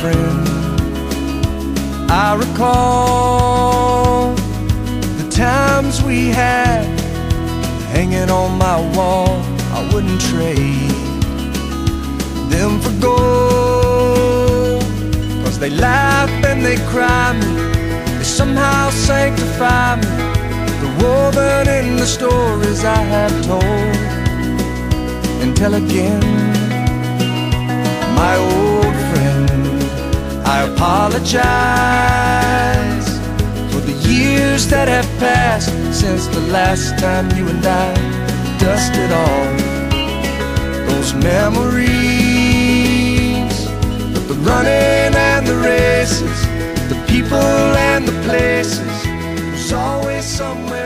friend. I recall the times we had hanging on my wall. I wouldn't trade them for gold. Cause they laugh and they cry me. They somehow sanctify me. The woman in the stories I have told. And tell again. Apologize for the years that have passed since the last time you and I dusted off those memories. But the running and the races, the people and the places, there's always somewhere.